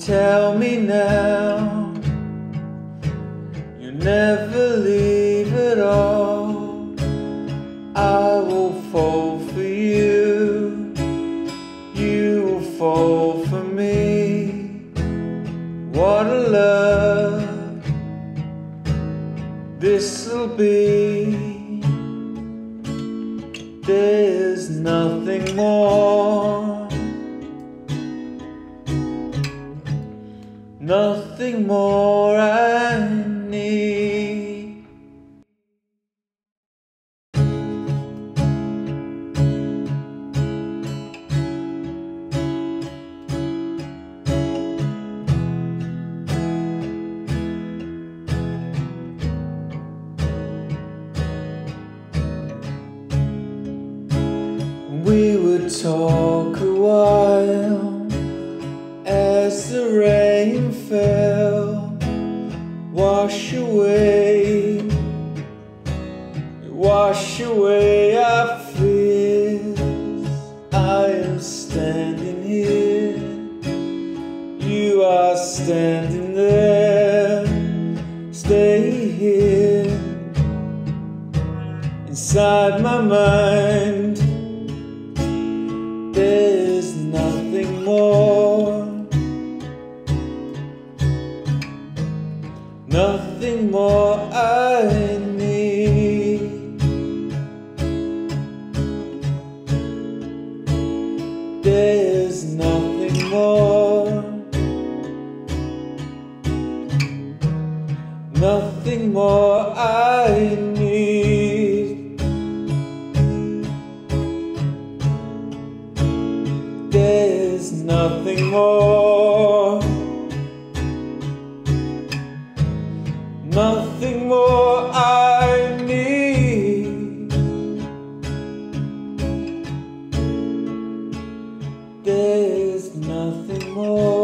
Tell me now, you never leave at all. I will fall for you, you will fall for me. What a love this'll be. There's nothing more. Nothing more I need. We would talk a while fell, wash away, wash away our fears. I am standing here, you are standing there. Stay here inside my mind. There's nothing more, nothing more I need. There's nothing more, nothing more I need. There's nothing more. nothing more I need. There's nothing more